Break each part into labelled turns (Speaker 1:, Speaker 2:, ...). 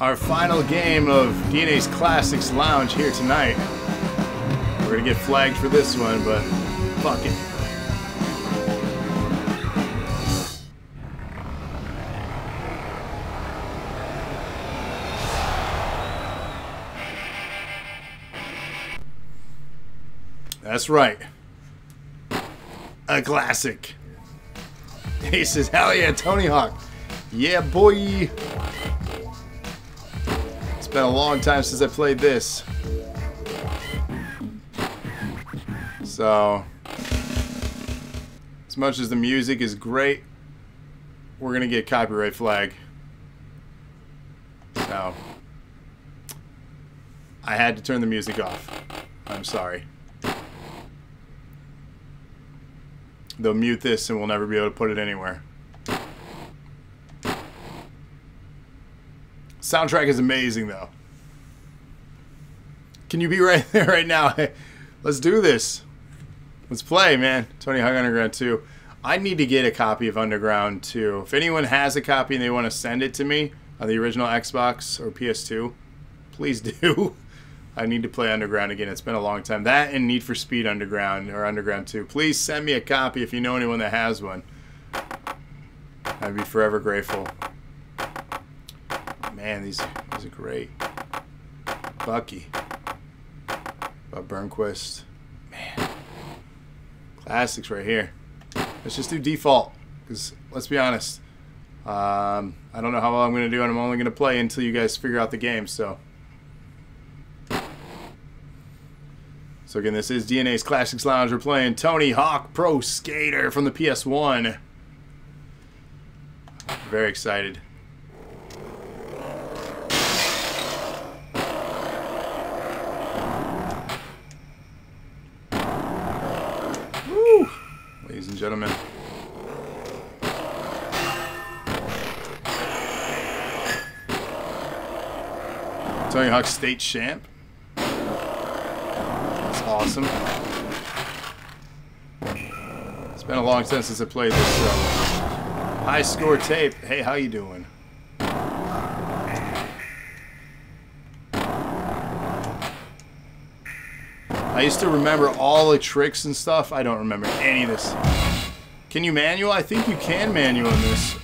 Speaker 1: our final game of DNA's Classics Lounge here tonight. We're gonna get flagged for this one, but fuck it. That's right. A classic. He says, hell yeah, Tony Hawk. Yeah, boy. Been a long time since I played this. So, as much as the music is great, we're going to get copyright flag. So, I had to turn the music off. I'm sorry. They'll mute this and we'll never be able to put it anywhere. Soundtrack is amazing though. Can you be right there right now? Let's do this. Let's play, man. Tony Hawk Underground 2. I need to get a copy of Underground 2. If anyone has a copy and they want to send it to me on the original Xbox or PS2, please do. I need to play Underground again. It's been a long time. That and Need for Speed Underground or Underground 2. Please send me a copy if you know anyone that has one. I'd be forever grateful. Man, these, these are great. Bucky. Bob Burnquist. Man. Classics right here. Let's just do default. Because, let's be honest. Um, I don't know how well I'm going to do, and I'm only going to play until you guys figure out the game, so... So again, this is DNA's Classics Lounge. We're playing Tony Hawk Pro Skater from the PS1. Very excited. Tony Hawk State Champ That's awesome. It's been a long time since I played this uh, high score tape. Hey, how you doing? I used to remember all the tricks and stuff. I don't remember any of this. Can you manual? I think you can manual in this.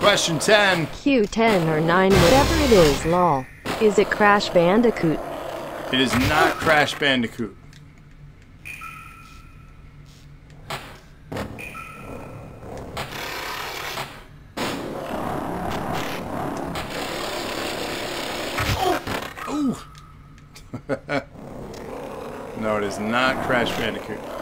Speaker 1: Question 10.
Speaker 2: Q10 or 9, whatever it is, lol. Is it Crash Bandicoot?
Speaker 1: It is not Crash Bandicoot. Oh! no, it is not Crash Bandicoot.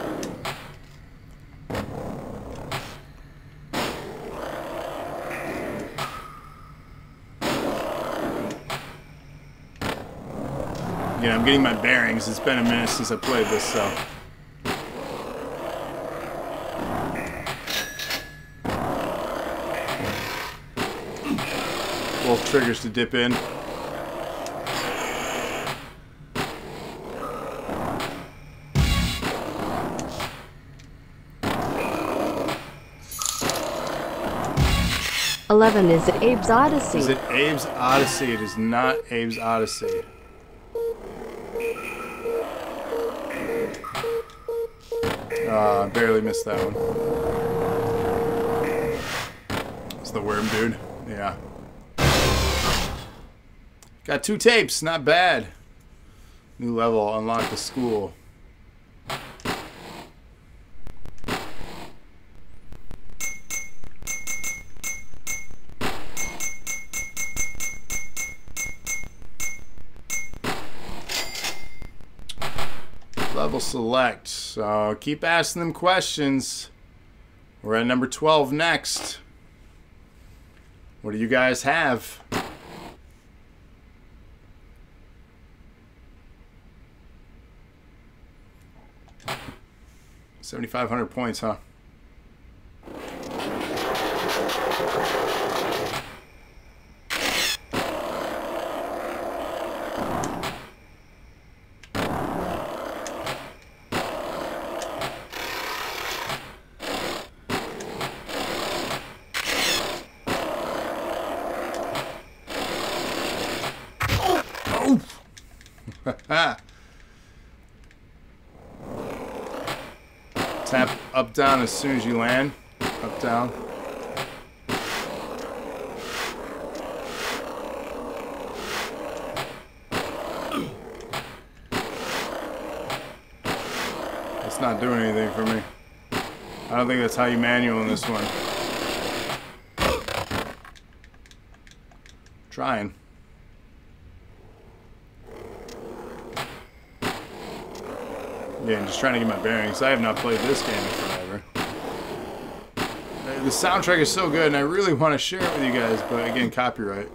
Speaker 1: I'm getting my bearings. It's been a minute since I played this, so. Both triggers to dip in.
Speaker 2: Eleven is it Abe's Odyssey?
Speaker 1: Is it Abe's Odyssey? It is not Abe's Odyssey. Uh, barely missed that one. It's the worm dude. Yeah. Got two tapes. Not bad. New level. Unlock the school. Level select. So keep asking them questions. We're at number 12 next. What do you guys have? Seventy-five hundred points, huh? Tap up down as soon as you land. Up down. It's not doing anything for me. I don't think that's how you manual in this one. Trying. Yeah, I'm just trying to get my bearings. I have not played this game in forever. The soundtrack is so good, and I really want to share it with you guys, but again, copyright.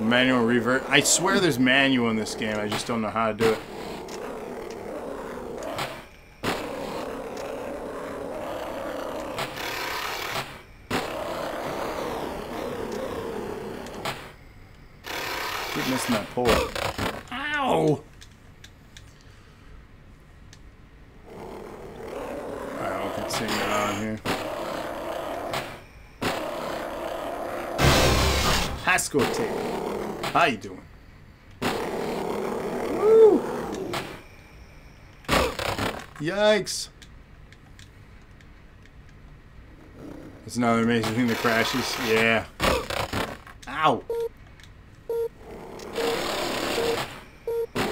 Speaker 1: Manual revert. I swear there's manual in this game. I just don't know how to do it. Keep missing that pull. Ow! I don't think seeing that on here. Haskell tape. How you doing? Woo! Yikes! It's another amazing thing that crashes. Yeah. Ow!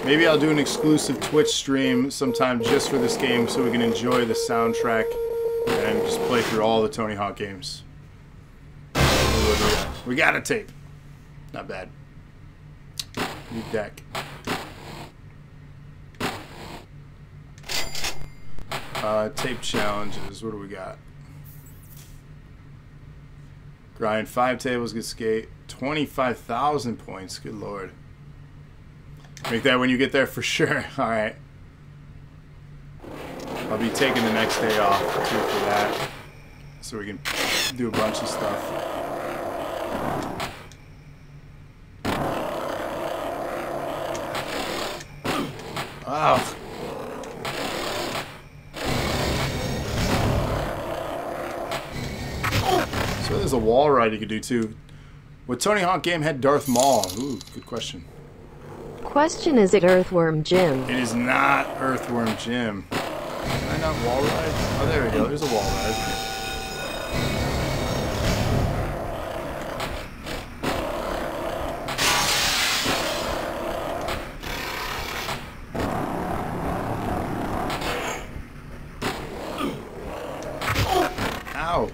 Speaker 1: Maybe I'll do an exclusive Twitch stream sometime just for this game so we can enjoy the soundtrack and just play through all the Tony Hawk games. What do We got, we got a tape. Not bad. New deck. Uh, tape challenges. What do we got? Grind five tables, get skate. 25,000 points. Good lord. Make that when you get there for sure. All right. I'll be taking the next day off too for that, so we can do a bunch of stuff. Oh. So there's a wall ride you could do too. What Tony Hawk game had Darth Maul? Ooh, good question.
Speaker 2: Question is it Earthworm Jim?
Speaker 1: It is not Earthworm Jim. Can I not wall ride? Oh, there we go. There's a wall ride. Ow.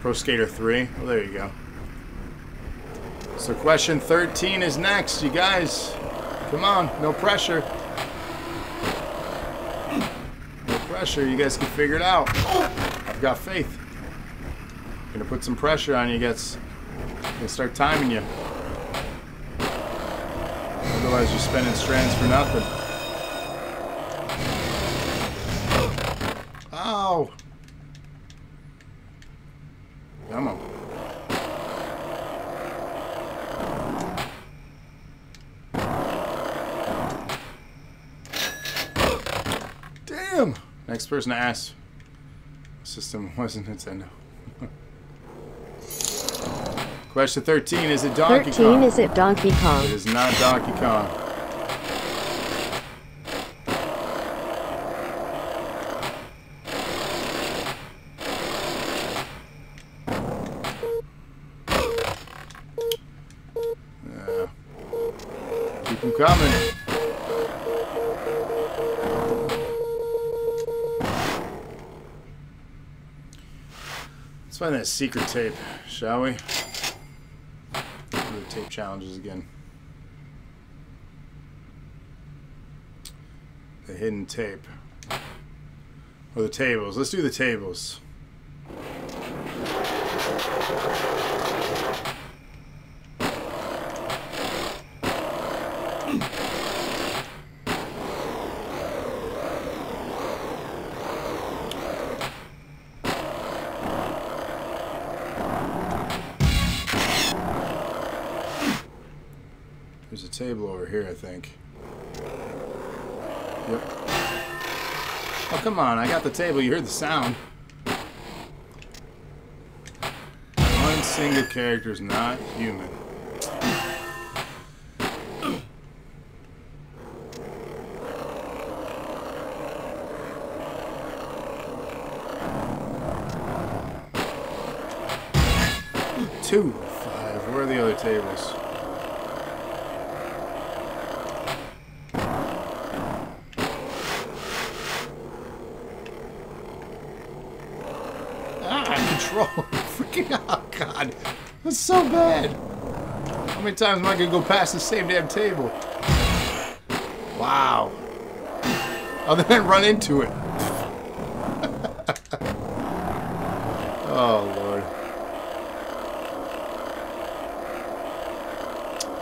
Speaker 1: Pro Skater 3. Oh, there you go. So question 13 is next, you guys. Come on, no pressure. No pressure, you guys can figure it out. I've got faith. Gonna put some pressure on you guys. Gonna start timing you. Otherwise you're spending strands for nothing. Ow! Come on. Damn! Next person to ask. System wasn't Nintendo. Question 13 Is it Donkey
Speaker 2: 13
Speaker 1: Kong?
Speaker 2: is it Donkey Kong?
Speaker 1: It is not Donkey Kong. Yeah. Keep them coming. Find that secret tape, shall we? Do the tape challenges again. The hidden tape. Or the tables. Let's do the tables. There's a table over here, I think. Yep. Oh, come on. I got the table. You heard the sound. One single character is not human. Two, five. Where are the other tables? Control. Freaking, oh god. That's so bad. How many times am I gonna go past the same damn table? Wow. Oh, then run into it. oh, Lord.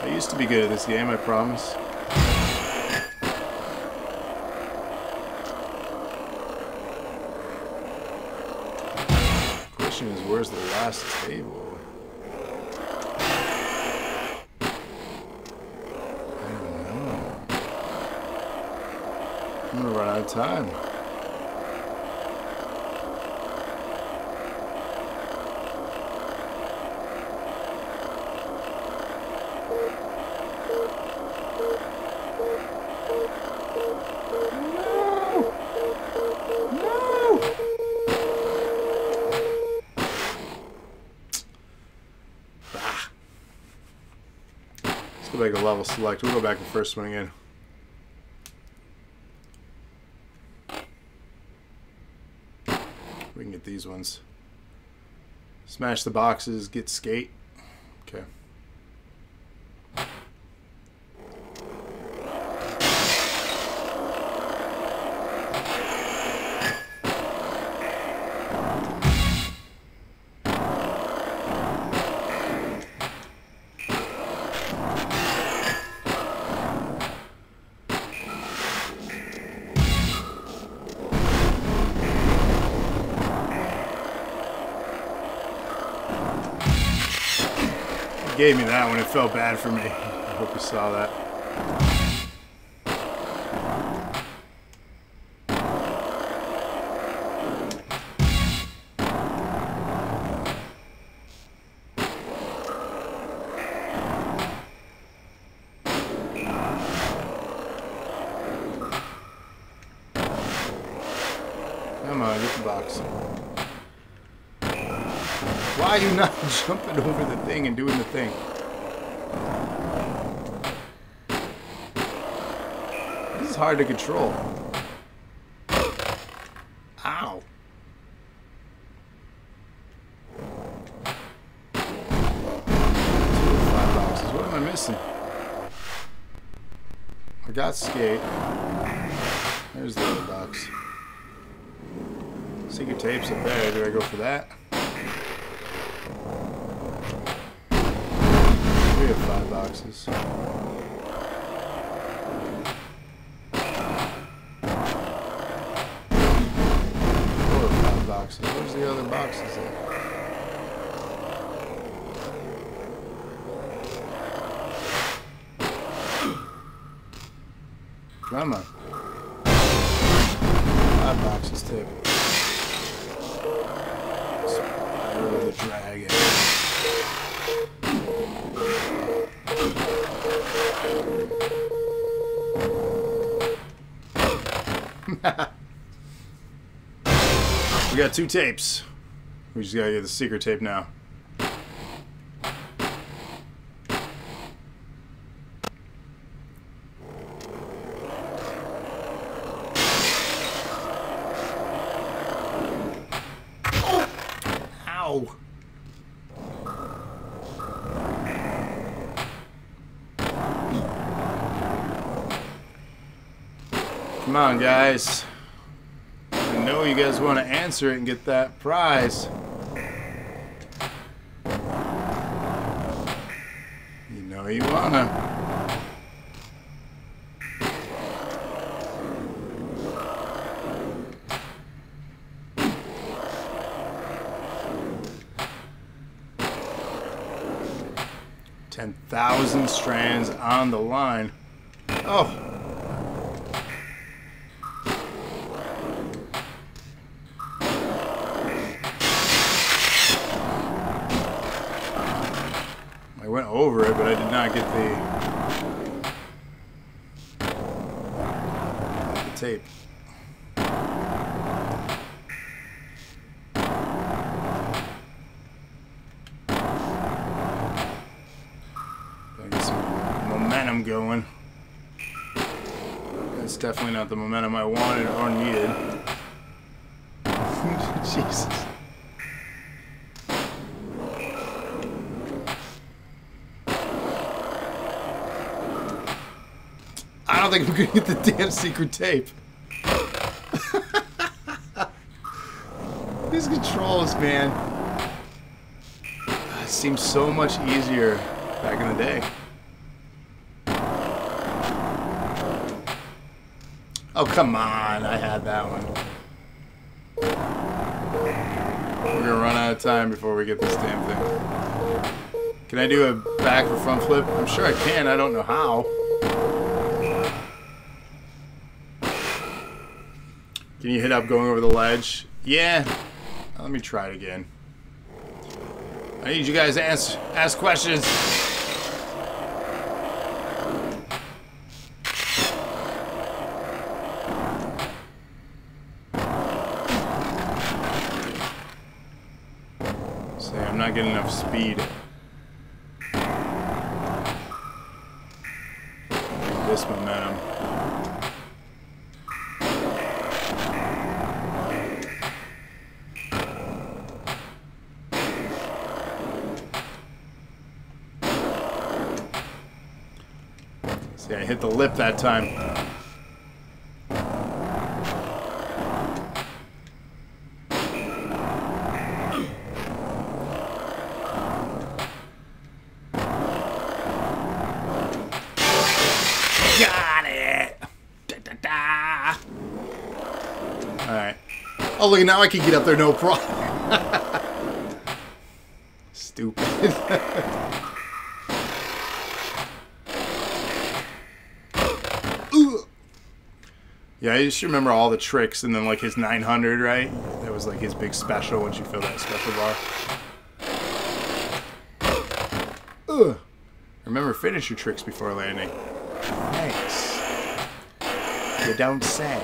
Speaker 1: I used to be good at this game, I promise. Last table? I don't know. I'm gonna run out of time. Back to level select. We'll go back to first one again. We can get these ones. Smash the boxes, get skate. Okay. Gave me that one. It felt bad for me. I hope you saw that. Jumping over the thing and doing the thing? This is hard to control. Ow. Two five boxes. What am I missing? I got skate. There's the box. Secret tapes up there. Do I go for that? We have five boxes. Four or five boxes. Where's the other boxes at? Got two tapes. We just gotta get the secret tape now. Ow! Come on, guys. You guys want to answer it and get that prize. You know you wanna. Ten thousand strands on the line. Oh. I went over it, but I did not get the, the tape. Momentum going. That's definitely not the momentum I wanted or needed. Jesus. I don't think I'm gonna get the damn secret tape. These controls, man. It seems so much easier back in the day. Oh, come on. I had that one. We're gonna run out of time before we get this damn thing. Can I do a back or front flip? I'm sure I can. I don't know how. Can you hit up going over the ledge? Yeah. Let me try it again. I need you guys to ask, ask questions. Say, I'm not getting enough speed. This momentum. I hit the lip that time. Got it! Da, da, da. Alright. Oh, look, now I can get up there no problem. Stupid. Ugh. Yeah, I just remember all the tricks and then like his 900, right? That was like his big special once you fill that special bar. Ugh. Remember, finish your tricks before landing. Thanks. You don't say.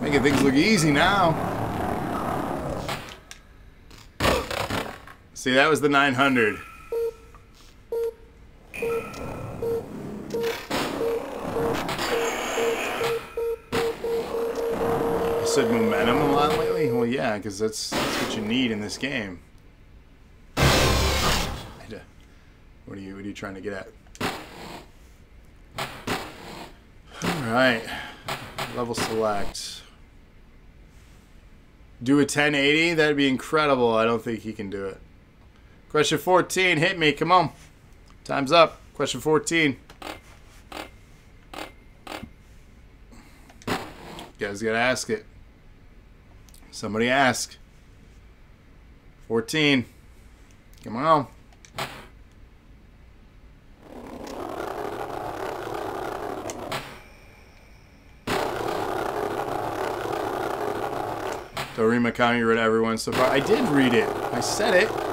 Speaker 1: Making things look easy now. See, that was the 900. I said momentum a lot lately? Well, yeah, because that's, that's what you need in this game. What are you, what are you trying to get at? Alright. Level select. Do a 1080? That'd be incredible. I don't think he can do it. Question 14. Hit me. Come on. Time's up. Question 14. You guys gotta ask it. Somebody ask. 14. Come on. Dorima County read everyone so far. I did read it. I said it.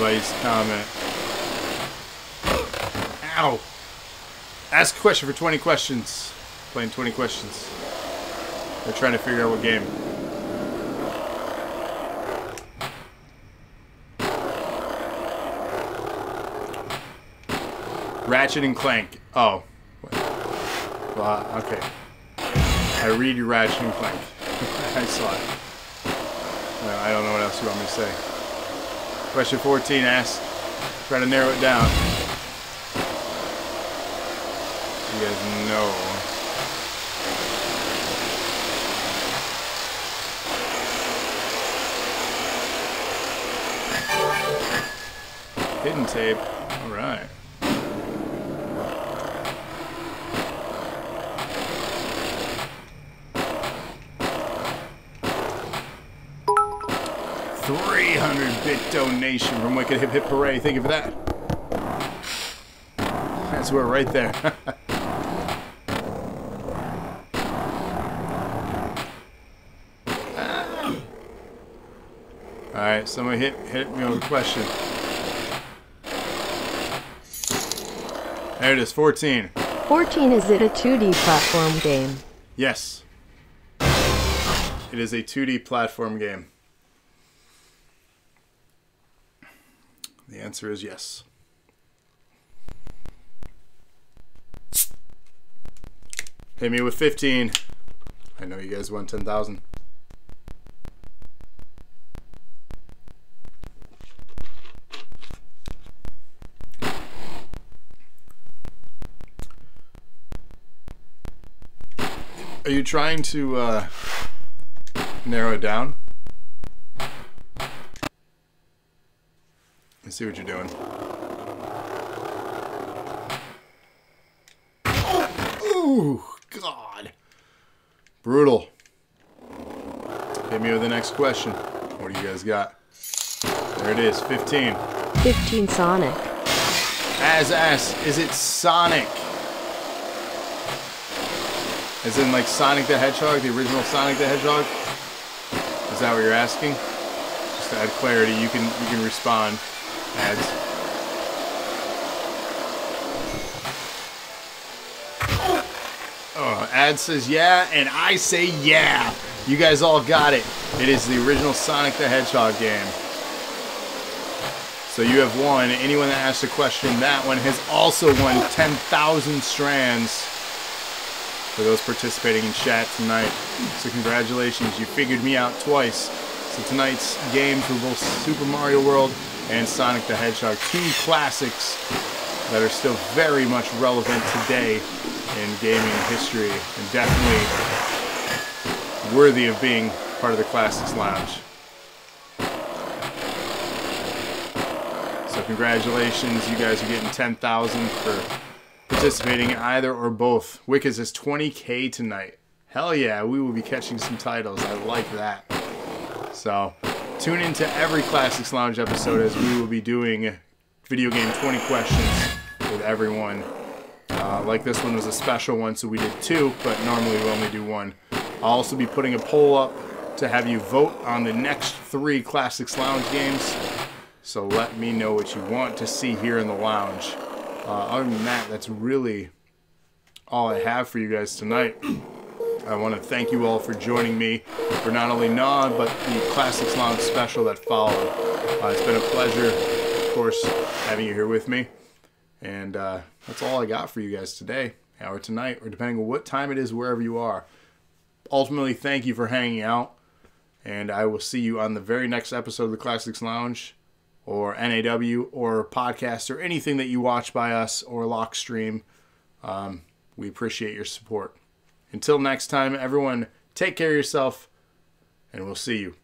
Speaker 1: Everybody's comment. Ow. Ask a question for 20 questions. Playing 20 questions. They're trying to figure out what game. Ratchet and Clank. Oh. Well, uh, okay. I read you Ratchet and Clank. I saw it. I don't know what else you want me to say. Question 14 asks. Try to narrow it down. You guys know. Hidden tape. Alright. Three hundred bit donation from Wicked Hip Hip Hooray. Thank you for that. That's where right there. All right, somebody hit hit me with a question. There it is, 14.
Speaker 2: 14 is it a 2D platform game?
Speaker 1: Yes. It is a 2D platform game. The answer is yes. Hit me with 15. I know you guys want 10,000. Are you trying to uh, narrow it down? I see what you're doing. Ooh, God. Brutal. Hit me with the next question. What do you guys got? There it is, 15.
Speaker 2: 15 Sonic.
Speaker 1: As ass, is it Sonic? As in like Sonic the Hedgehog, the original Sonic the Hedgehog? Is that what you're asking? Just to add clarity, you can you can respond. Ads. Oh, Ad says yeah, and I say yeah. You guys all got it. It is the original Sonic the Hedgehog game. So you have won. Anyone that asked a question, that one has also won 10,000 strands for those participating in chat tonight. So congratulations, you figured me out twice. So tonight's games were both Super Mario World and Sonic the Hedgehog, two classics that are still very much relevant today in gaming history and definitely worthy of being part of the Classics Lounge. So congratulations, you guys are getting 10,000 for participating in either or both. Wicked is 20k tonight. Hell yeah, we will be catching some titles. I like that. So tune into every Classics Lounge episode as we will be doing video game 20 questions with everyone. Uh, like this one was a special one, so we did two, but normally we only do one. I'll also be putting a poll up to have you vote on the next three Classics Lounge games. So let me know what you want to see here in the lounge. Uh, other than that, that's really all I have for you guys tonight. I want to thank you all for joining me for not only Nod, but the Classics Lounge special that followed. Uh, it's been a pleasure, of course, having you here with me. And uh, that's all I got for you guys today, or tonight, or depending on what time it is, wherever you are. Ultimately, thank you for hanging out. And I will see you on the very next episode of the Classics Lounge or NAW or podcast or anything that you watch by us or lock stream. Um, we appreciate your support. Until next time, everyone, take care of yourself, and we'll see you.